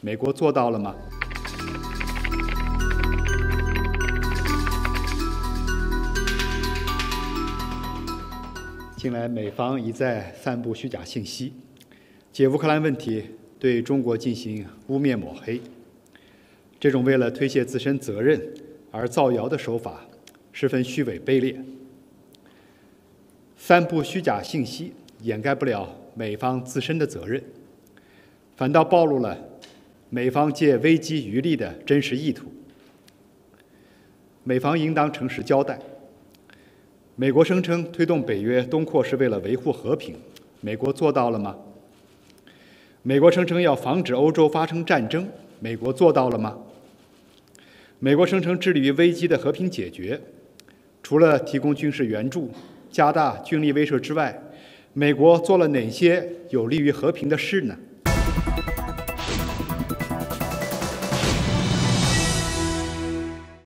美国做到了吗？近来，美方一再散布虚假信息，借乌克兰问题对中国进行污蔑抹黑。这种为了推卸自身责任而造谣的手法，十分虚伪卑劣。散布虚假信息掩盖不了美方自身的责任，反倒暴露了美方借危机渔利的真实意图。美方应当诚实交代。美国声称推动北约东扩是为了维护和平，美国做到了吗？美国声称要防止欧洲发生战争，美国做到了吗？美国声称致力于危机的和平解决，除了提供军事援助、加大军力威慑之外，美国做了哪些有利于和平的事呢？